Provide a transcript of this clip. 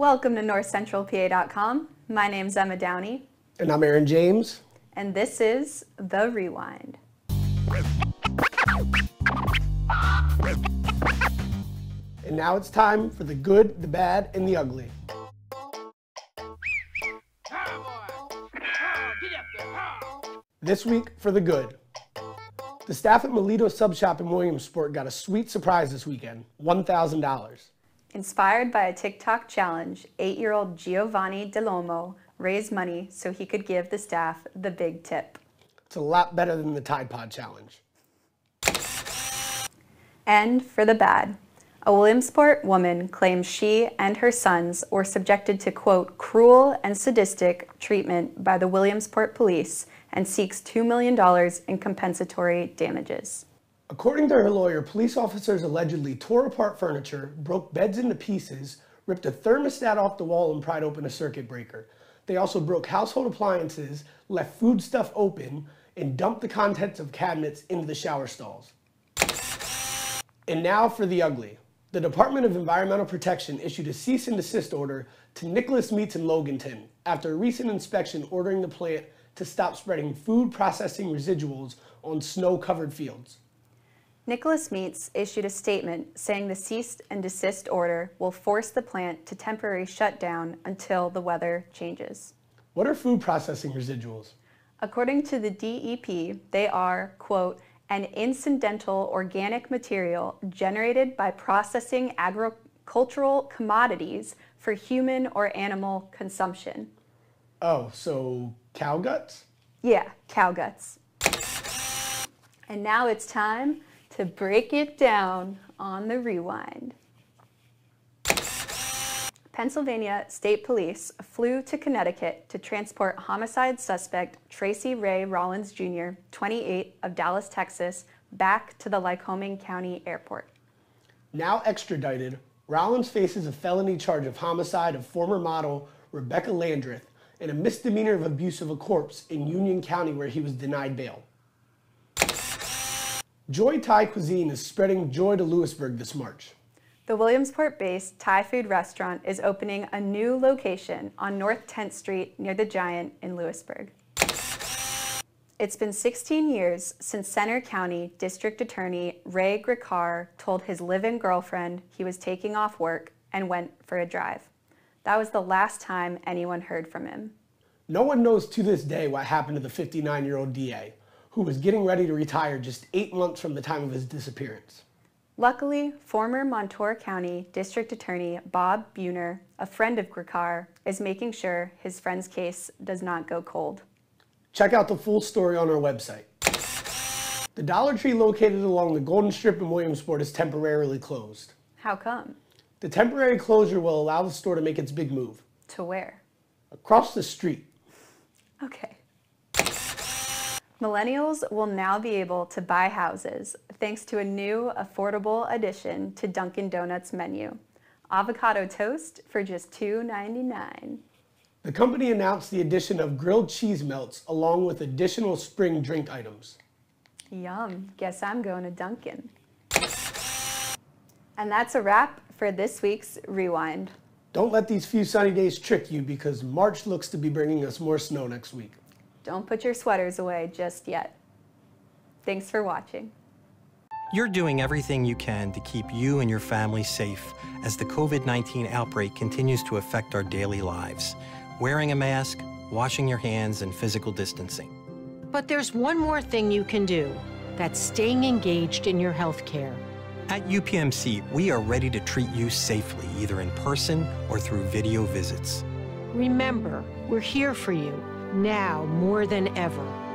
Welcome to NorthCentralPA.com. My name's Emma Downey. And I'm Aaron James. And this is The Rewind. And now it's time for the good, the bad, and the ugly. This week for the good. The staff at Melito Sub Shop in Williamsport got a sweet surprise this weekend $1,000. Inspired by a TikTok challenge, eight year old Giovanni Delomo raised money so he could give the staff the big tip. It's a lot better than the Tide Pod challenge. And for the bad, a Williamsport woman claims she and her sons were subjected to, quote, cruel and sadistic treatment by the Williamsport police and seeks $2 million in compensatory damages. According to her lawyer, police officers allegedly tore apart furniture, broke beds into pieces, ripped a thermostat off the wall, and pried open a circuit breaker. They also broke household appliances, left food stuff open, and dumped the contents of cabinets into the shower stalls. And now for the ugly. The Department of Environmental Protection issued a cease and desist order to Nicholas Meats in Loganton after a recent inspection ordering the plant to stop spreading food processing residuals on snow-covered fields. Nicholas Meats issued a statement saying the cease and desist order will force the plant to temporary shutdown until the weather changes. What are food processing residuals? According to the DEP, they are, quote, an incidental organic material generated by processing agricultural commodities for human or animal consumption. Oh, so cow guts? Yeah, cow guts. And now it's time to break it down on the rewind. Pennsylvania State Police flew to Connecticut to transport homicide suspect Tracy Ray Rollins Jr., 28, of Dallas, Texas, back to the Lycoming County Airport. Now extradited, Rollins faces a felony charge of homicide of former model Rebecca Landrith and a misdemeanor of abuse of a corpse in Union County where he was denied bail. Joy Thai Cuisine is spreading joy to Lewisburg this March. The Williamsport-based Thai food restaurant is opening a new location on North 10th Street near the Giant in Lewisburg. It's been 16 years since Centre County District Attorney Ray Gricar told his live-in girlfriend he was taking off work and went for a drive. That was the last time anyone heard from him. No one knows to this day what happened to the 59-year-old DA, who was getting ready to retire just eight months from the time of his disappearance. Luckily, former Montour County District Attorney Bob Buehner, a friend of Gricar, is making sure his friend's case does not go cold. Check out the full story on our website. The Dollar Tree located along the Golden Strip in Williamsport is temporarily closed. How come? The temporary closure will allow the store to make its big move. To where? Across the street. Millennials will now be able to buy houses thanks to a new affordable addition to Dunkin' Donuts menu. Avocado toast for just $2.99. The company announced the addition of grilled cheese melts along with additional spring drink items. Yum, guess I'm going to Dunkin'. And that's a wrap for this week's Rewind. Don't let these few sunny days trick you because March looks to be bringing us more snow next week. Don't put your sweaters away just yet. Thanks for watching. You're doing everything you can to keep you and your family safe as the COVID 19 outbreak continues to affect our daily lives. Wearing a mask, washing your hands, and physical distancing. But there's one more thing you can do that's staying engaged in your health care. At UPMC, we are ready to treat you safely, either in person or through video visits. Remember, we're here for you now more than ever.